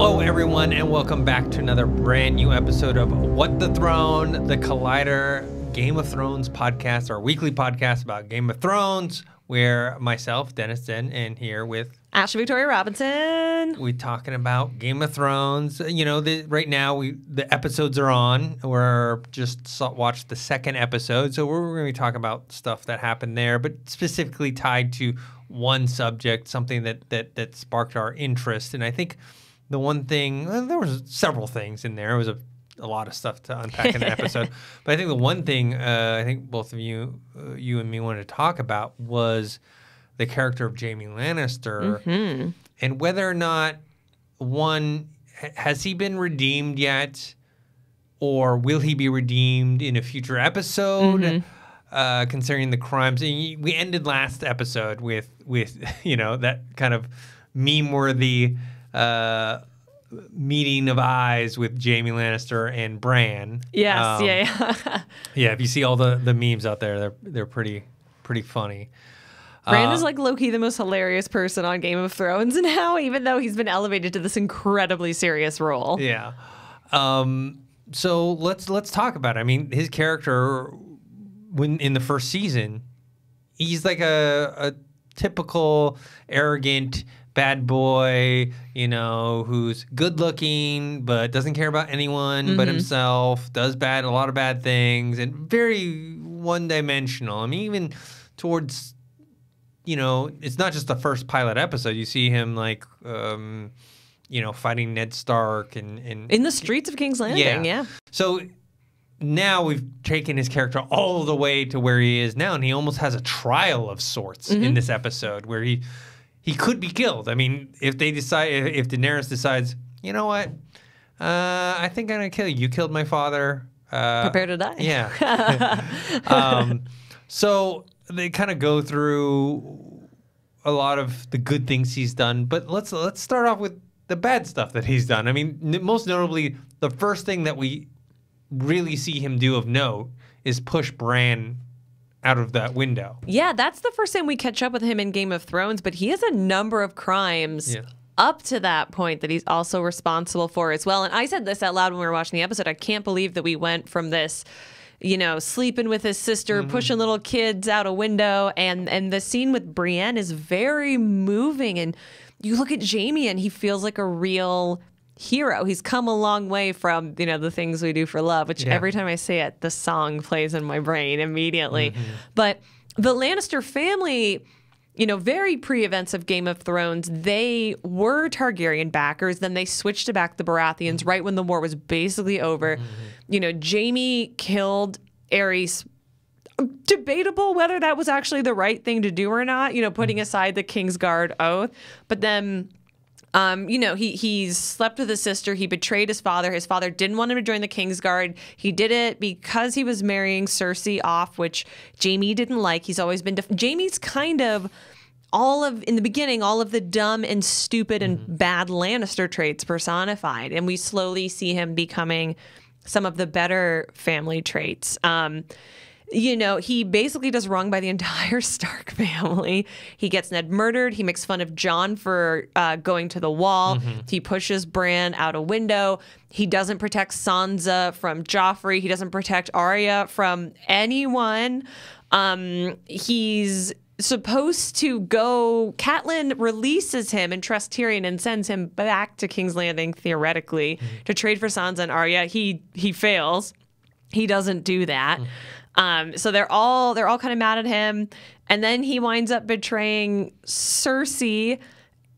Hello, everyone, and welcome back to another brand new episode of What the Throne, the Collider Game of Thrones podcast, our weekly podcast about Game of Thrones, where myself, Dennis Tzeng, and here with Ashley Victoria Robinson. We're talking about Game of Thrones. You know, the, right now we the episodes are on. We're just saw, watched the second episode, so we're going to be talking about stuff that happened there, but specifically tied to one subject, something that that that sparked our interest. And I think the one thing well, there was several things in there. It was a a lot of stuff to unpack in the episode, but I think the one thing uh, I think both of you, uh, you and me, wanted to talk about was the character of Jaime Lannister Hmm. and whether or not one has he been redeemed yet or will he be redeemed in a future episode uh, concerning the crimes and we ended last episode with with you know that kind of meme worthy uh, meeting of eyes with Jaime Lannister and Bran Yes, Um, yeah, yeah. yeah if you see all the the memes out there they're they're pretty pretty funny Bran Uh, is like Loki, the most hilarious person on Game of Thrones now, even though he's been elevated to this incredibly serious role. Yeah. Um, so let's let's talk about it. I mean, his character when in the first season, he's like a, a typical arrogant bad boy, you know, who's good looking but doesn't care about anyone but himself, does bad a lot of bad things and very one dimensional. I mean, even towards you know, it's not just the first pilot episode. You see him like um, you know, fighting Ned Stark and, and In the streets of King's Landing, yeah. so now we've taken his character all the way to where he is now, and he almost has a trial of sorts Mm-hmm. in this episode where he he could be killed. I mean, if they decide, if Daenerys decides, you know what, uh, I think I'm gonna kill you. You killed my father. Uh, Prepare to die. yeah. um, so they kind of go through a lot of the good things he's done, but let's let's start off with the bad stuff that he's done. I mean, most notably, the first thing that we really see him do of note is push Bran out of that window. Yeah, that's the first time we catch up with him in Game of Thrones, but he has a number of crimes Yeah. up to that point that he's also responsible for as well. And I said this out loud when we were watching the episode. I can't believe that we went from this, you know, sleeping with his sister, mm-hmm. pushing little kids out a window, and and the scene with Brienne is very moving. And you look at Jaime, and he feels like a real hero. He's come a long way from, you know, the things we do for love, which Yeah. every time I say it, the song plays in my brain immediately. Mm-hmm. But the Lannister family, you know, very pre events of Game of Thrones, they were Targaryen backers. Then they switched to back the Baratheons mm-hmm. right when the war was basically over. Mm-hmm. You know, Jaime killed Aerys debatable whether that was actually the right thing to do or not, you know, putting aside the Kingsguard oath. But then um, you know, he he's slept with his sister. He betrayed his father. His father didn't want him to join the Kingsguard. He did it because he was marrying Cersei off, which Jaime didn't like. He's always been. Def- Jaime's kind of all of in the beginning, all of the dumb and stupid and bad Lannister traits personified, and we slowly see him becoming some of the better family traits. Um, you know, he basically does wrong by the entire Stark family. He gets Ned murdered. He makes fun of Jon for uh, going to the wall. He pushes Bran out a window. He doesn't protect Sansa from Joffrey. He doesn't protect Arya from anyone. Um, he's supposed to go. Catelyn releases him and trusts Tyrion and sends him back to King's Landing theoretically to trade for Sansa and Arya. He he fails. He doesn't do that. Um, so they're all they're all kind of mad at him, and then he winds up betraying Cersei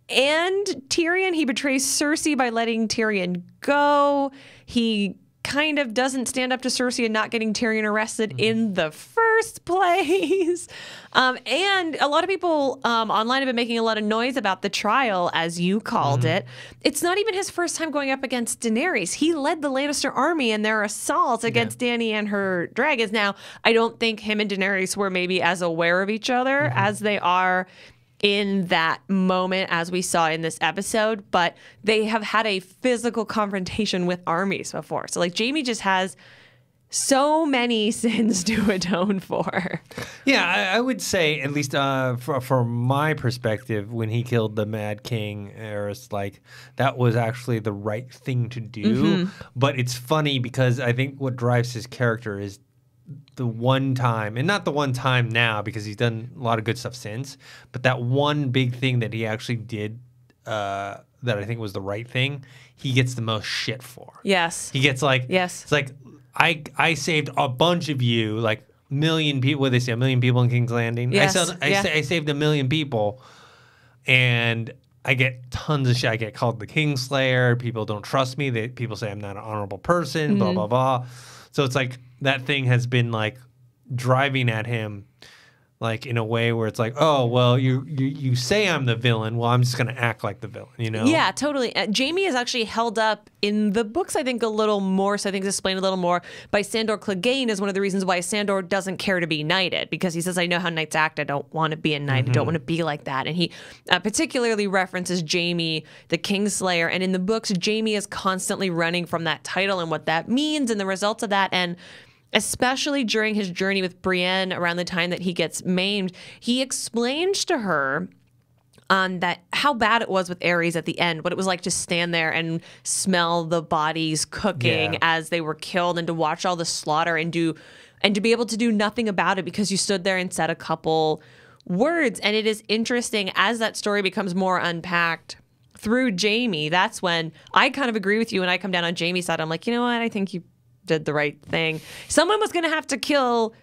and Tyrion. He betrays Cersei by letting Tyrion go. He kind of doesn't stand up to Cersei and not getting Tyrion arrested in the first place. Um, and a lot of people um, online have been making a lot of noise about the trial, as you called it. It's not even his first time going up against Daenerys. He led the Lannister army in their assault against Dany and her dragons. Now, I don't think him and Daenerys were maybe as aware of each other as they are in that moment as we saw in this episode, but they have had a physical confrontation with armies before. So like Jaime just has so many sins to atone for. Yeah, I, I would say at least uh, for, from my perspective, when he killed the Mad King, Aerys, like that was actually the right thing to do. But it's funny because I think what drives his character is the one time, and not the one time now because he's done a lot of good stuff since, but that one big thing that he actually did uh, that I think was the right thing, he gets the most shit for. Yes. He gets like Yes. It's like I I saved a bunch of you, like million people. What they say, a million people in King's Landing. Yes, I, saved, I, yeah. sa- I saved a million people, and I get tons of shit. I get called the Kingslayer. People don't trust me. They people say I'm not an honorable person. Mm-hmm. Blah blah blah. So it's like that thing has been like driving at him. Like in a way where it's like, oh well, you you, you say I'm the villain. Well, I'm just gonna act like the villain, you know? Yeah, totally. Uh, Jaime is actually held up in the books, I think, a little more. So I think it's explained a little more by Sandor Clegane is one of the reasons why Sandor doesn't care to be knighted because he says, I know how knights act. I don't want to be a knight. I don't want to be like that. And he uh, particularly references Jaime, the Kingslayer. And in the books, Jaime is constantly running from that title and what that means and the results of that. And especially during his journey with Brienne around the time that he gets maimed, he explains to her on that how bad it was with Aerys at the end, what it was like to stand there and smell the bodies cooking Yeah. as they were killed and to watch all the slaughter and do and to be able to do nothing about it because you stood there and said a couple words. And it is interesting as that story becomes more unpacked through Jaime, that's when I kind of agree with you and I come down on Jaime's side. I'm like, you know what? I think you did the right thing. Someone was gonna have to kill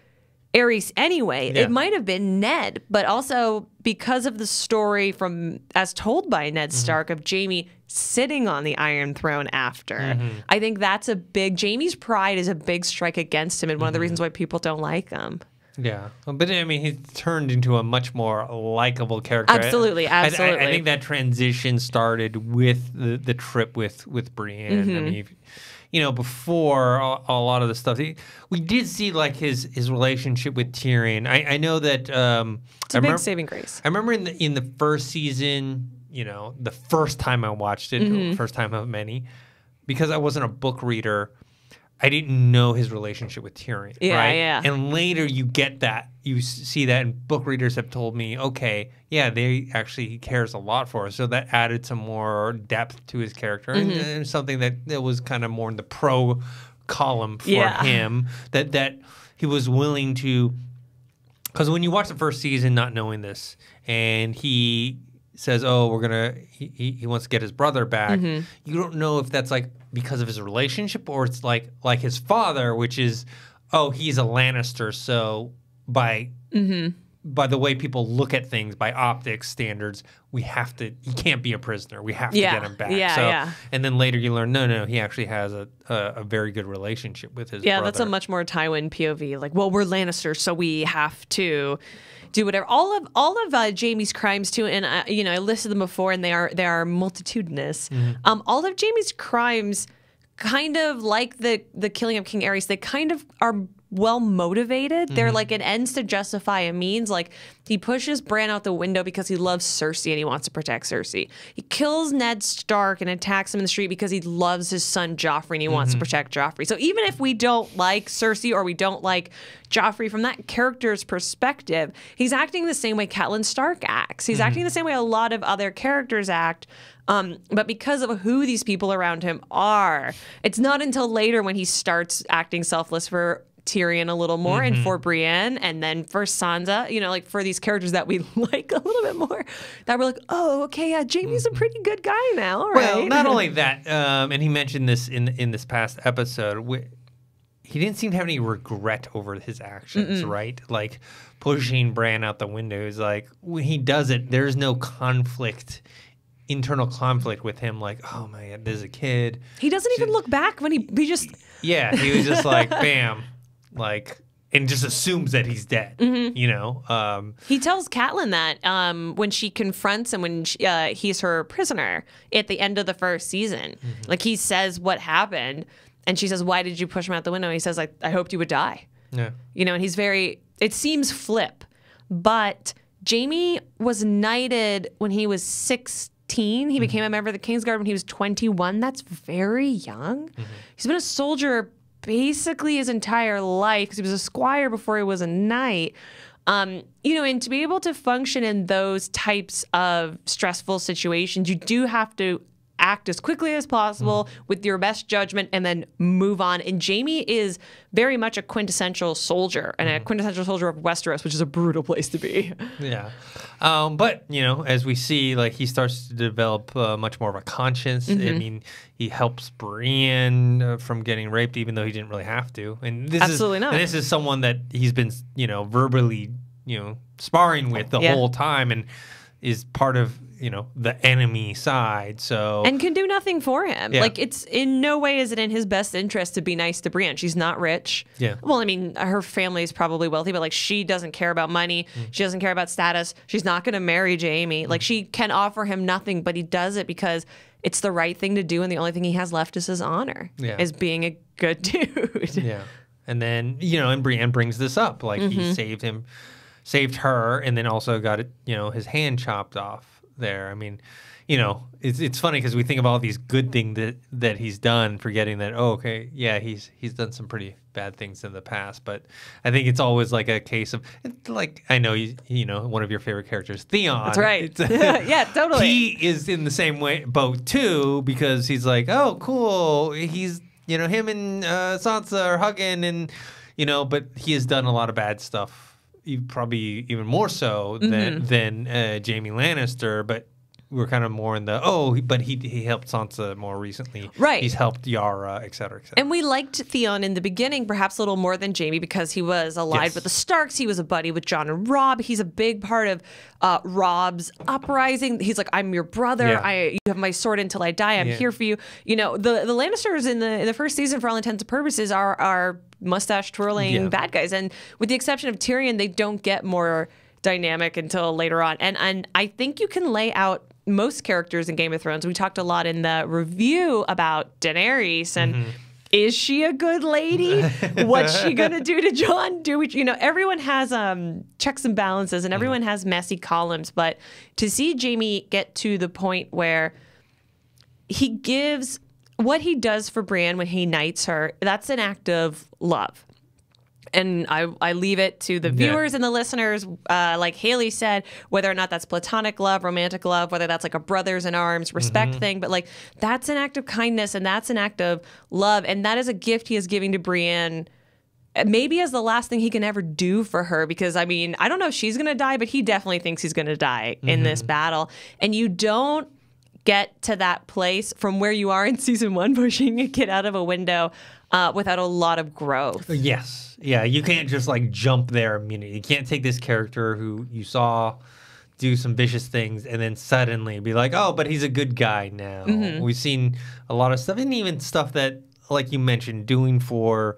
Aerys anyway. Yeah. It might have been Ned, but also because of the story from as told by Ned mm-hmm. Stark of Jaime sitting on the Iron Throne after. Mm-hmm. I think that's a big Jaime's pride is a big strike against him and one of the mm-hmm. reasons why people don't like him. Yeah, but I mean, he turned into a much more likable character. Absolutely, I- I- I, think that transition started with the, the trip with with Brienne. Mm-hmm. I mean, if- you know, before a, a lot of the stuff, he, we did see like his his relationship with Tyrion. I, I know that. Um, It's a I big remem- saving grace. I remember in the in the first season, you know, the first time I watched it, Mm-hmm. first time of many, because I wasn't a book reader, I didn't know his relationship with Tyrion. Yeah, right? yeah. And later you get that, you see that, and book readers have told me, okay, yeah, they actually he cares a lot for us. So that added some more depth to his character, and, Mm-hmm. and something that, that was kind of more in the pro column for Yeah. him. That that he was willing to because when you watch the first season not knowing this and he says oh we're gonna he, he, he wants to get his brother back Mm-hmm. you don't know if that's like because of his relationship or it's like like his father which is oh he's a lannister so by Mm-hmm. By the way people look at things by optics standards we have to he can't be a prisoner we have to get him back Yeah, so yeah. and then later you learn no no he actually has a a, a very good relationship with his Yeah, brother. that's a much more Tywin POV. Like, well, we're Lannisters, so we have to do whatever. All of all of uh, Jaime's crimes too, and uh, you know, I listed them before, and they are they are multitudinous. Mm-hmm. Um, all of Jaime's crimes, kind of like the the killing of King Aerys, they kind of are well motivated. Mm-hmm. They're like an ends to justify a means. Like he pushes Bran out the window because he loves Cersei and he wants to protect Cersei. He kills Ned Stark and attacks him in the street because he loves his son Joffrey and he wants to Mm-hmm. protect Joffrey. So even if we don't like Cersei or we don't like Joffrey from that character's perspective, he's acting the same way Catelyn Stark acts. He's acting the same way a lot of other characters act. Um, but because of who these people around him are, it's not until later when he starts acting selfless for Tyrion a little more and for Brienne and then for Sansa, you know, like for these characters that we like a little bit more, that we're like, oh, okay, yeah, Jaime's a pretty good guy now, right? Well, not only that, um, and he mentioned this in in this past episode. wh- He didn't seem to have any regret over his actions, right? Like pushing Bran out the window. Is like when he does it, there's no conflict, internal conflict with him. Like, oh my god, there's a kid. he doesn't even look back when he he just Yeah, he was just like, bam, like, and just assumes that he's dead. Mm-hmm. You know, um, He tells Catelyn that um, when she confronts him when she, uh, he's her prisoner at the end of the first season. Like he says what happened, and she says, "Why did you push him out the window?" he says, "I I hoped you would die." yeah. You know, and he's very. It seems flip, but Jaime was knighted when he was sixteen. He became a member of the Kingsguard when he was twenty-one. That's very young. He's been a soldier basically his entire life because he was a squire before he was a knight. Um, you know, and to be able to function in those types of stressful situations, you do have to act as quickly as possible mm. with your best judgment and then move on. And Jaime is very much a quintessential soldier and mm. a mm-hmm. quintessential soldier of Westeros, which is a brutal place to be. Yeah. Um, but, you know, as we see, like he starts to develop uh, much more of a conscience. Mm-hmm. I mean, he helps Brienne uh, from getting raped, even though he didn't really have to. And this Absolutely is, not. And this is someone that he's been, you know, verbally, you know, sparring with the yeah. whole time and is part of you know the enemy side so and can do nothing for him. Yeah. like it's in no way is it in his best interest to be nice to brienne. She's not rich. Yeah. Well i mean her family is probably wealthy but like she doesn't care about money. Mm. she doesn't care about status. She's not going to marry jaime. Mm. like she can offer him nothing but he does it because it's the right thing to do and the only thing he has left is his honor yeah. is being a good dude. Yeah. And then you know and brienne brings this up. Like mm-hmm. he saved him saved her and then also got it you know his hand chopped off there. I mean, you know, it's it's funny because we think of all these good things that that he's done, forgetting that oh, okay, yeah, he's he's done some pretty bad things in the past. But I think it's always like a case of like I know you you know one of your favorite characters, Theon. That's right. yeah, totally. He is in the same way boat too because he's like, oh, cool. He's you know him and uh, Sansa are hugging and you know, but he has done a lot of bad stuff probably even more so than mm-hmm. than uh, Jaime Lannister, but we're kind of more in the oh, but he he helped Sansa more recently. Right. He's helped Yara, et cetera, et cetera. And we liked Theon in the beginning, perhaps a little more than Jaime because he was allied yes. with the Starks. He was a buddy with Jon and Robb. He's a big part of uh, Robb's uprising. He's like, I'm your brother. Yeah. I you have my sword until I die. I'm yeah. here for you. You know, the the Lannisters in the in the first season, for all intents and purposes, are are mustache twirling yeah. bad guys. And with the exception of Tyrion, they don't get more dynamic until later on. And and I think you can lay out most characters in Game of Thrones. We talked a lot in the review about Daenerys and. Mm-hmm. Is she a good lady? What's she gonna do to Jon? Do we, you know, everyone has um, checks and balances, and everyone has messy columns. But to see Jaime get to the point where he gives what he does for Brienne when he knights her, that's an act of love and I, I leave it to the viewers yeah. and the listeners, uh, like Haley said, whether or not that's platonic love, romantic love, whether that's like a brothers in arms respect mm-hmm. thing. But like that's an act of kindness and that's an act of love. And that is a gift he is giving to Brienne. Uh, maybe as the last thing he can ever do for her, because I mean, I don't know if she's gonna die, but he definitely thinks he's gonna die mm-hmm. in this battle. And you don't get to that place from where you are in season one, pushing a kid out of a window uh, without a lot of growth. Yes. Yeah. You can't just like jump there immediately. You can't take this character who you saw do some vicious things and then suddenly be like, oh, but he's a good guy now. Mm-hmm. We've seen a lot of stuff, and even stuff that, like you mentioned, doing for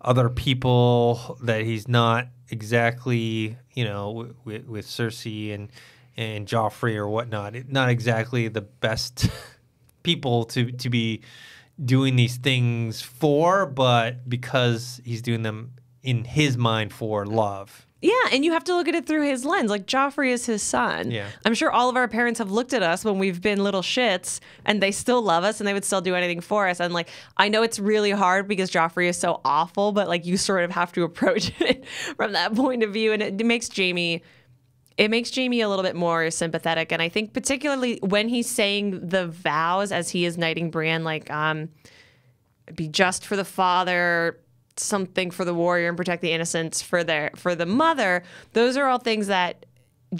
other people that he's not exactly, you know, with, with Cersei and and Joffrey or whatnot. Not exactly the best people to to be doing these things for, but because he's doing them in his mind for love. Yeah, and you have to look at it through his lens. Like Joffrey is his son. Yeah. I'm sure all of our parents have looked at us when we've been little shits and they still love us and they would still do anything for us. And like I know it's really hard because Joffrey is so awful, but like you sort of have to approach it from that point of view. And it, it makes Jaime it makes Jaime a little bit more sympathetic. And I think particularly when he's saying the vows as he is knighting Brienne, like um, be just for the father, something for the warrior, and protect the innocents for their for the mother. Those are all things that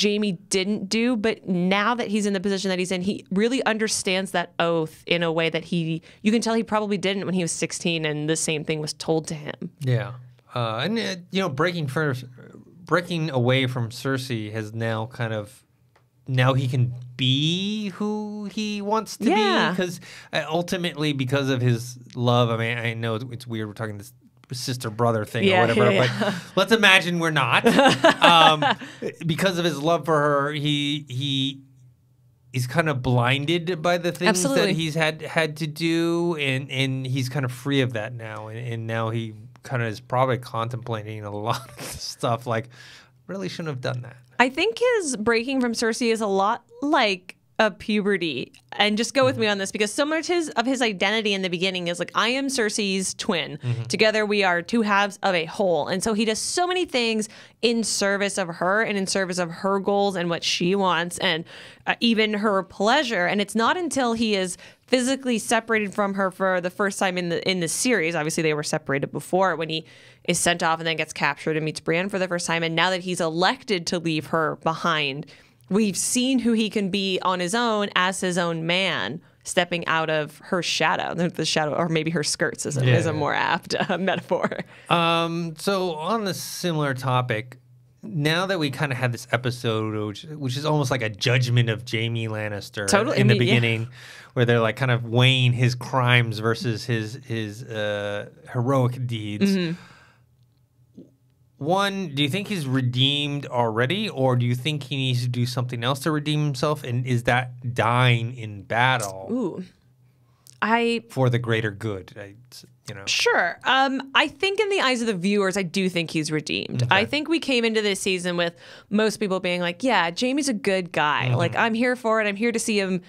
Jaime didn't do, but now that he's in the position that he's in, he really understands that oath in a way that he you can tell he probably didn't when he was 16 and the same thing was told to him. Yeah. Uh, and uh, you know, breaking first breaking away from Cersei has now kind of now he can be who he wants to yeah. be because uh, ultimately because of his love i mean i know it's weird we're talking this sister brother thing yeah, or whatever yeah, but let's imagine we're not um, because of his love for her he he he's kind of blinded by the things Absolutely. that he's had had to do and and he's kind of free of that now and, and now he kind of is probably contemplating a lot of stuff like really shouldn't have done that. I think his breaking from Cersei is a lot like a puberty and just go with me on this because so much his, of his identity in the beginning is like I am Cersei's twin. Together we are two halves of a whole. And so he does so many things in service of her and in service of her goals and what she wants and uh, even her pleasure. And it's not until he is physically separated from her for the first time in the in the series. Obviously they were separated before when he is sent off and then gets captured and meets Brienne for the first time. And now that he's elected to leave her behind we've seen who he can be on his own as his own man stepping out of her shadow the shadow or maybe her skirts is a, is a more apt uh, metaphor. Um, so on the similar topic, now that we kind of had this episode, which, which is almost like a judgment of Jaime Lannister Totally, in I the mean, yeah. beginning, where they're like kind of weighing his crimes versus his his uh, heroic deeds. Mm-hmm. One, do you think he's redeemed already, or do you think he needs to do something else to redeem himself? And is that dying in battle ooh i for the greater good? I, you know, Sure. Um, I think in the eyes of the viewers, I do think he's redeemed. I think we came into this season with most people being like, "Yeah, Jaime's a good guy. Like I'm here for it. I'm here to see him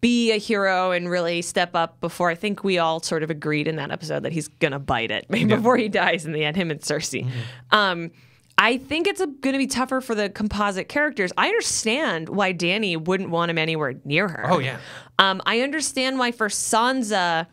be a hero and really step up." Before I think we all sort of agreed in that episode that he's gonna bite it before he dies in the end. Him and Cersei. Um, I think it's going to be tougher for the composite characters. I understand why Dany wouldn't want him anywhere near her. Oh, yeah. Um, I understand why for Sansa,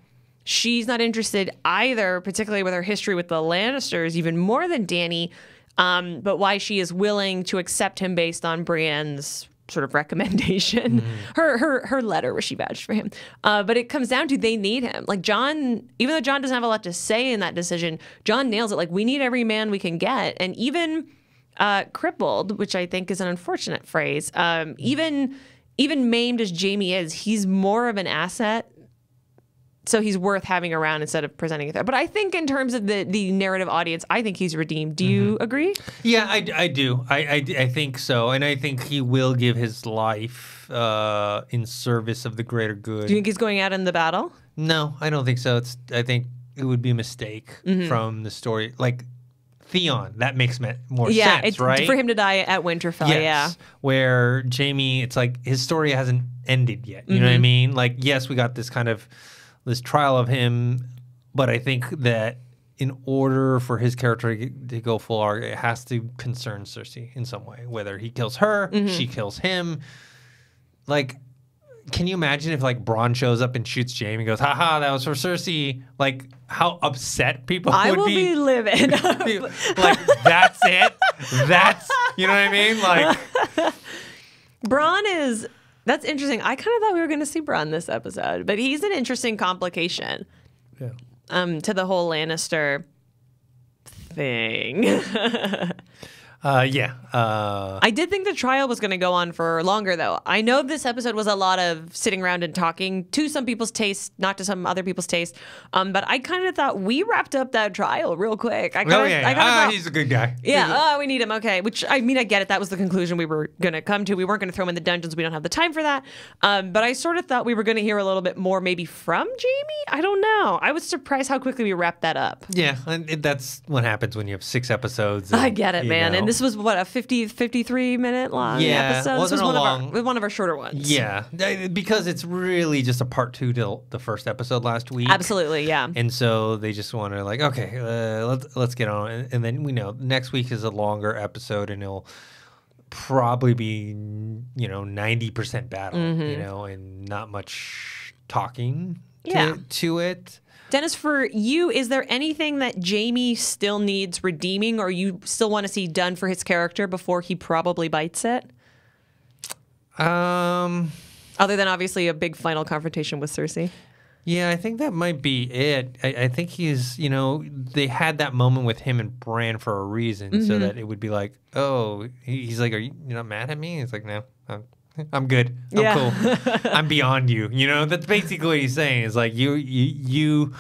she's not interested either, particularly with her history with the Lannisters, even more than Dany. Um, but why she is willing to accept him based on Brienne's sort of recommendation, her her her letter where she vouched for him. Uh, but it comes down to they need him. Like Jon, even though Jon doesn't have a lot to say in that decision, Jon nails it. Like we need every man we can get, and even uh, crippled, which I think is an unfortunate phrase. Um, even even maimed as Jaime is, he's more of an asset. So he's worth having around instead of presenting it there. But I think in terms of the the narrative audience, I think he's redeemed. Do you agree? Yeah, I, I do. I, I, I think so. And I think he will give his life uh, in service of the greater good. Do you think he's going out in the battle? no, I don't think so. It's I think it would be a mistake Mm-hmm. from the story. Like Theon, that makes me- more yeah, sense, it's right? for him to die at Winterfell. Yes. Yeah. Where Jaime, it's like his story hasn't ended yet. You know what I Mm-hmm. mean? Like, yes, we got this kind of this trial of him, but I think that in order for his character to go full arc, it has to concern Cersei in some way. Whether he kills her, Mm-hmm. she kills him. Like, can you imagine if like Bronn shows up and shoots Jaime and goes, haha, that was for Cersei? Like, how upset people I would will be, livid. like, that's it? That's, you know what I mean? Like, Bronn is that's interesting. I kind of thought we were going to see Bronn this episode, but he's an interesting complication yeah. um, to the whole Lannister thing. Uh, yeah. Uh, I did think the trial was going to go on for longer, though. I know this episode was a lot of sitting around and talking to some people's taste, not to some other people's taste. Um, but I kind of thought we wrapped up that trial real quick. I kinda, oh, yeah. I kinda Ah, thought- he's a good guy. yeah, oh, we need him. Okay, which I mean, I get it. That was the conclusion we were going to come to. We weren't going to throw him in the dungeons. We don't have the time for that. Um, but I sort of thought we were going to hear a little bit more, maybe from Jaime. I don't know. I was surprised how quickly we wrapped that up. Yeah. And that's what happens when you have six episodes. I get it, man. know. And this was what a 50, 53 minute long Yeah, episode. This wasn't was one a of long- our one of our shorter ones. Yeah. Because it's really just a part two to the first episode last week. absolutely. Yeah. And so they just want to like, okay, uh, let's let's get on, and, and then we know next week is a longer episode, and it'll probably be you know ninety percent battle, you know, and not much talking to, Yeah. to it. Dennis, for you, is there anything that Jaime still needs redeeming, or you still want to see done for his character before he probably bites it? Um, Other than obviously a big final confrontation with Cersei. yeah, I think that might be it. I, I think he's, you know, they had that moment with him and Bran for a reason, so that it would be like, oh, he's like, are you you're not mad at me? He's like, no, I'm, I'm good. I'm Yeah. cool. I'm beyond you. You know, that's basically what he's saying. Is like you, you, you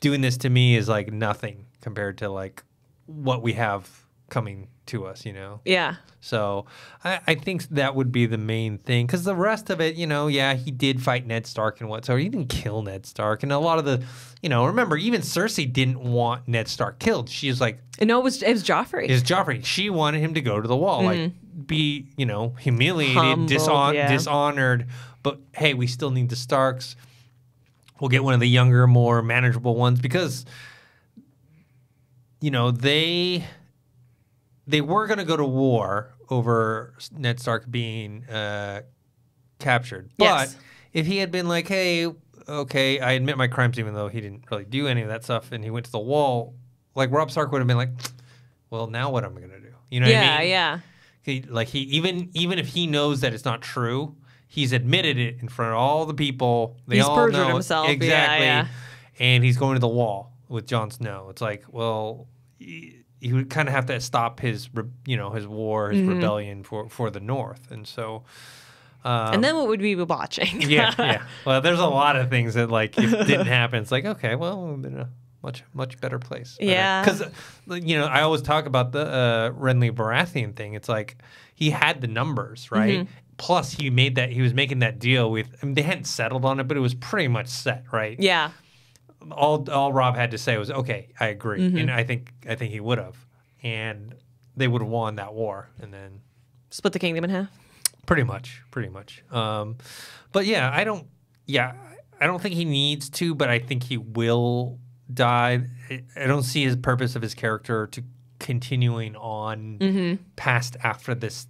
doing this to me is like nothing compared to like what we have coming to us. You know. Yeah. So I, I think that would be the main thing because the rest of it, you know, yeah, he did fight Ned Stark and what, so he didn't kill Ned Stark. And a lot of the, you know, remember even Cersei didn't want Ned Stark killed. She was like, No, it was it was Joffrey. It was Joffrey? She wanted him to go to the wall. Like mm-hmm. Be, you know, humiliated, Humbled, dishon- yeah. dishonored, but hey, we still need the Starks. We'll get one of the younger, more manageable ones because, you know, they they were going to go to war over Ned Stark being uh, captured. But Yes. if he had been like, hey, okay, I admit my crimes, even though he didn't really do any of that stuff, and he went to the wall, like Robb Stark would have been like, well, now what am I going to do? You know what yeah, I mean? yeah. He, like he even even if he knows that it's not true, he's admitted it in front of all the people. They He's all perjured know himself. Exactly, yeah. and he's going to the wall with Jon Snow. It's like, well, he, he would kind of have to stop his, you know, his war, his rebellion for for the North, and so. Um, and then what would we be watching? yeah, yeah. Well, there's a lot of things that like if didn't happen, it's like okay, well, we're in a much much better place. Yeah. because you know I always talk about the uh, Renly Baratheon thing. It's like he had the numbers right. Mm-hmm. Plus, he made that he was making that deal with. I mean, they hadn't settled on it, but it was pretty much set, right? yeah. All all Robb had to say was, "Okay, I agree," Mm-hmm. and I think I think he would have, and they would have won that war, and then Split the kingdom in half. Pretty much, pretty much. Um, but yeah, I don't. Yeah, I don't think he needs to, but I think he will die. I- don't see his purpose of his character to continuing on mm-hmm. past after this,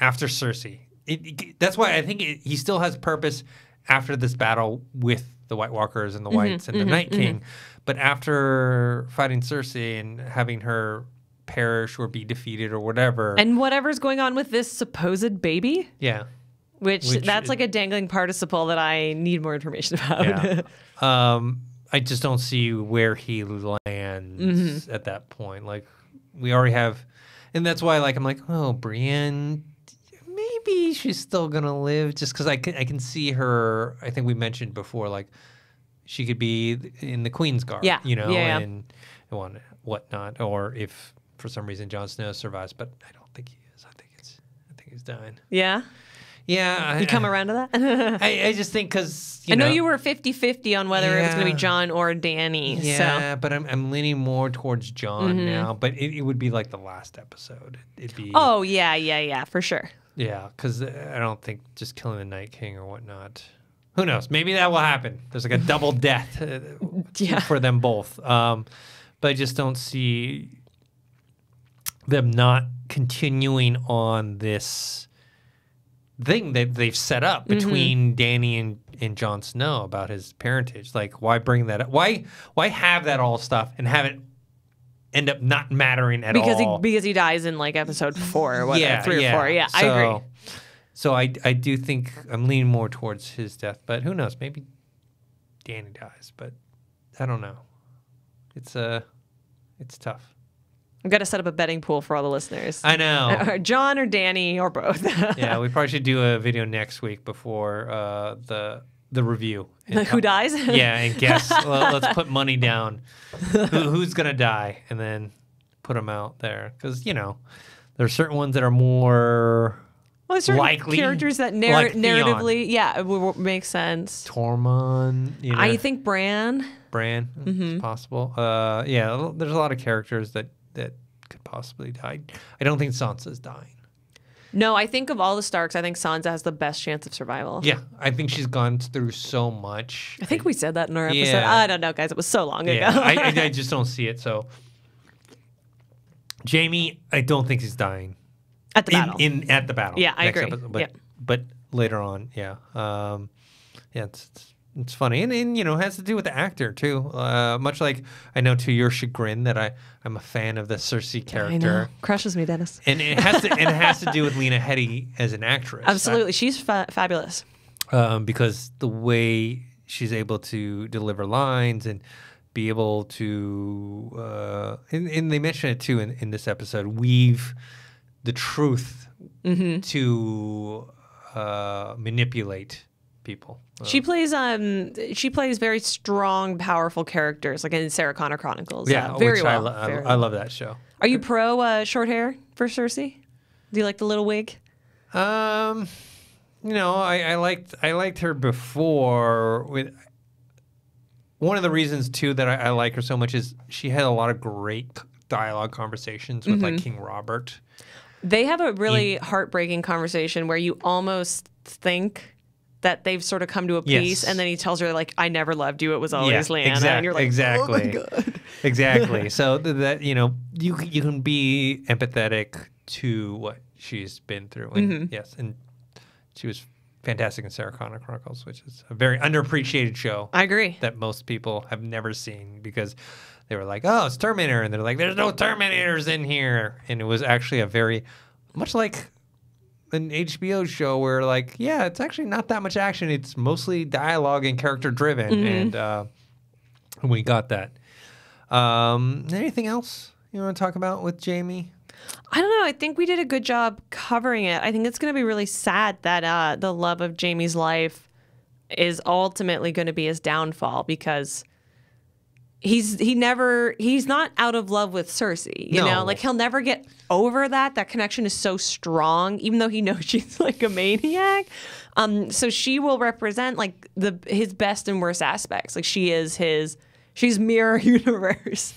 after Cersei. It, it- that's why I think it, he still has purpose after this battle with the White Walkers and the mm-hmm, Whites and the mm-hmm, Night King. But after fighting Cersei and having her perish or be defeated or whatever, And whatever's going on with this supposed baby, yeah. which, Which that's is- like a dangling participle that I need more information about. Yeah. um, I just don't see where he lands Mm-hmm. at that point. Like we already have, and that's why like I'm like, oh, Brienne, maybe she's still gonna live just because I can I can see her. I think we mentioned before, like she could be in the Queen's Guard, Yeah. you know, Yeah, yeah. and what whatnot, or if for some reason Jon Snow survives, but I don't think he is. I think it's I think he's dying. yeah. Yeah, I, You come around to that? I, I just think because I know you were 50 50 on whether it was going to be Jon or Dany. Yeah, but I'm, I'm leaning more towards Jon Mm-hmm. now. But it, it would be like the last episode. It'd be oh, yeah, yeah, yeah, for sure. yeah, because I don't think just killing the Night King or whatnot. Who knows? Maybe that will happen. There's like a double death uh, Yeah. for them both. Um, but I just don't see them not continuing on this thing that they've set up Mm-hmm. between Dany and, and Jon Snow about his parentage. Like, why bring that up? Why why have that all stuff and have it end up not mattering at Because he all? because he dies in like episode four or whatever, yeah, three yeah. or four. Yeah, I agree. So I I do think I'm leaning more towards his death, but who knows? Maybe Dany dies, but I don't know. It's uh it's tough. Got to set up a betting pool for all the listeners. I know. Jon or Dany or both. yeah, we probably should do a video next week before uh, the the review. And Who dies? Yeah, and guess. well, let's put money down. Who, who's gonna die, and then put them out there because you know there are certain ones that are more Well, certain Likely, characters that narr- like narratively, yeah, it w- w- makes sense. Tormund. You know, I think Bran. Bran. It's possible. Uh, yeah, there's a lot of characters that that could possibly die. I don't think Sansa's dying. No, I think of all the Starks, I think Sansa has the best chance of survival. Yeah, I think she's gone through so much. I think we said that in our episode. Yeah. I don't know, guys. It was so long Yeah, ago. I, I, I just don't see it. So, Jaime, I don't think he's dying At the in, battle. in at the battle. Yeah, I agree. episode, but Yeah. but later on, yeah, um, yeah, it's, it's it's funny, and, and you know, it has to do with the actor too. Uh, much like I know to your chagrin that I I'm a fan of the Cersei I know. character. Crushes me, Dennis. And it has to and it has to do with Lena Headey as an actress. Absolutely. She's fa- fabulous. um, because the way she's able to deliver lines and be able to, uh, and, and they mention it too in, in this episode, weave the truth Mm-hmm. to uh, manipulate people. Uh, She plays um she plays very strong, powerful characters, like in Sarah Connor Chronicles. yeah, uh, very which well. I, lo- very I, love that show. Are you pro uh, short hair for Cersei? Do you like the little wig? Um, you know, I, I liked I liked her before. With one of the reasons too that I, I like her so much is she had a lot of great dialogue conversations with Mm-hmm. like King Robert. They have a really heartbreaking conversation where you almost think that they've sort of come to a peace, Yes. and then he tells her like, "I never loved you. It was always Lyanna," exact- and you're like, exactly, "Oh my god." exactly. So that you know, you you can be empathetic to what she's been through, and Mm-hmm. yes, and she was fantastic in Sarah Connor Chronicles, which is a very underappreciated show I agree. that most people have never seen because they were like, "Oh, it's Terminator," and they're like, "There's no Terminators in here," and it was actually a very much like an HBO show where like, yeah, it's actually not that much action. It's mostly dialogue and character driven, Mm-hmm. and uh, we got that. Um, anything else you want to talk about with Jaime? I don't know. I think we did a good job covering it. I think it's going to be really sad that uh, the love of Jaime's life is ultimately going to be his downfall because he's he never he's not out of love with Cersei. You No. know, like he'll never get over that. That connection is so strong, even though he knows she's like a maniac. Um, so she will represent like the his best and worst aspects. Like she is his she's mirror universe.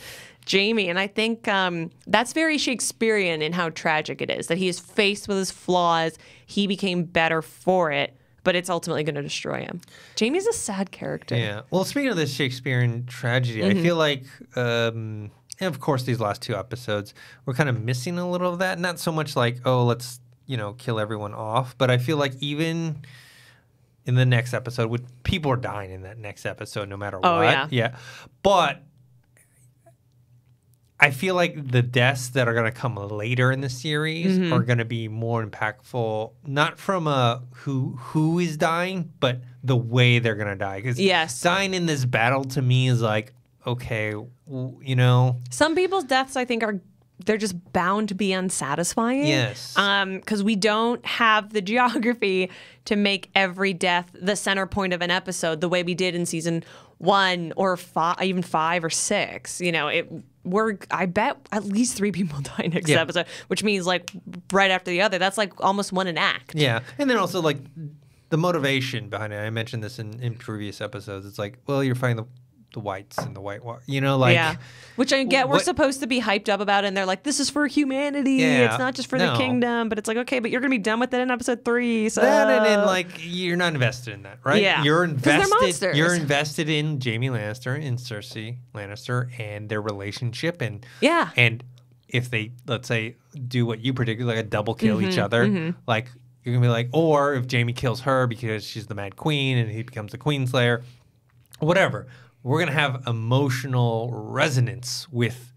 Jaime, and I think um, that's very Shakespearean in how tragic it is that he is faced with his flaws. He became better for it, but it's ultimately going to destroy him. Jaime's a sad character. Yeah. Well, speaking of this Shakespearean tragedy, I feel like, um, and of course, these last two episodes, we're kind of missing a little of that. Not so much like, oh, let's you know kill everyone off, but I feel like even in the next episode, with people are dying in that next episode, no matter Oh, what. yeah. Yeah. But I feel like the deaths that are going to come later in the series Mm-hmm. are going to be more impactful, not from a who who is dying, but the way they're going to die. Because Yes. dying in this battle to me is like, okay, you know, Some people's deaths, I think, are they're just bound to be unsatisfying. Yes. Um, because we don't have the geography to make every death the center point of an episode the way we did in season one or five, even five or six. You know, it. We're. I bet at least three people die next Yeah. episode, which means like right after the other. That's like almost one an act. yeah. And then also like the motivation behind it. I mentioned this in, in previous episodes. It's like, well, you're fighting the, the whites and the white, you know, like, yeah, which I get. We're what- supposed to be hyped up about, it, and they're like, "This is for humanity. Yeah, it's not just for no. the kingdom." But it's like, okay, but you're gonna be done with it in episode three. So That and then like you're not invested in that, right? Yeah. You're invested. You're invested in Jaime Lannister and Cersei Lannister and their relationship, and Yeah. and if they let's say do what you predicted, like a double kill Mm-hmm, each other, like you're gonna be like, or if Jaime kills her because she's the Mad Queen and he becomes the Queen Slayer, whatever. We're gonna have emotional resonance with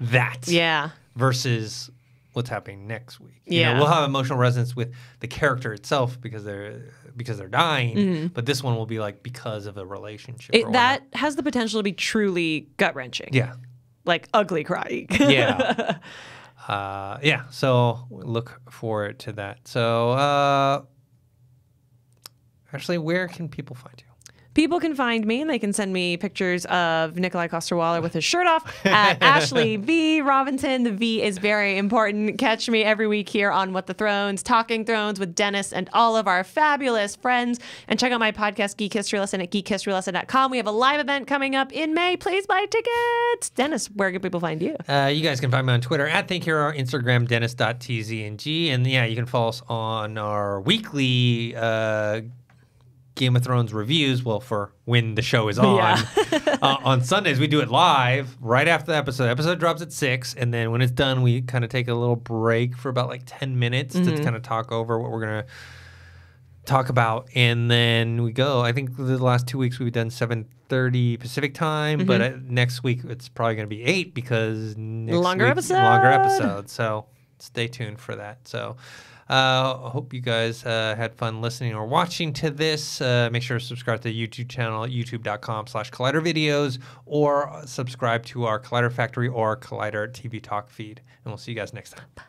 that yeah, versus what's happening next week. You Yeah. know, we'll have emotional resonance with the character itself because they're because they're dying, but this one will be like because of a relationship. Mm-hmm. it, that has the potential to be truly gut wrenching. whatnot. like ugly crying. yeah, yeah, uh, yeah. So look forward to that. So uh, actually, where can people find you? People can find me and they can send me pictures of Nikolaj Coster-Waldau with his shirt off at Ashley V Robinson. The V is very important. Catch me every week here on What the Thrones, Talking Thrones with Dennis and all of our fabulous friends. And check out my podcast, Geek History Lesson at geekhistorylesson.com. We have a live event coming up in May. Please buy tickets. Dennis, where can people find you? Uh, you guys can find me on Twitter at Think Hero, Instagram Dennis.tzng, and yeah, you can follow us on our weekly uh, Game of Thrones reviews. Well, for when the show is on Yeah. uh, on Sundays, we do it live right after the episode. The episode drops at six, and then when it's done, we kind of take a little break for about like ten minutes to kind of talk over what we're gonna talk about, and then we go. I think the last two weeks we've done seven thirty Pacific time, but uh, next week it's probably going to be eight because next Longer week- episode. longer episode. So stay tuned for that. So. Uh, hope you guys uh, had fun listening or watching to this. Uh, make sure to subscribe to the YouTube channel, youtube.com slash Collider Videos, or subscribe to our Collider Factory or Collider TV Talk feed. And we'll see you guys next time.